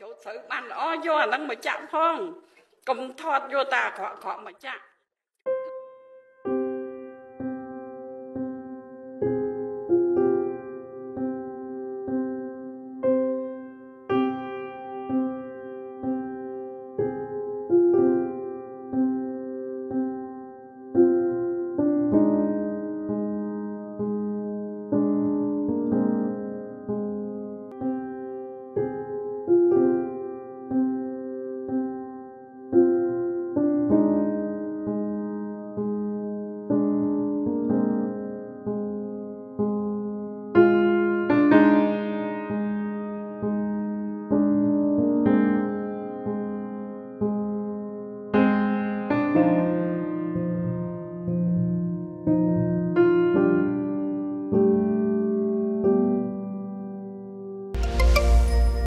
ចូលត្រូវបានល្អយកអាហ្នឹងមកចាក់ផងកុំថតយកតាអាក្រក់ៗមកចាក់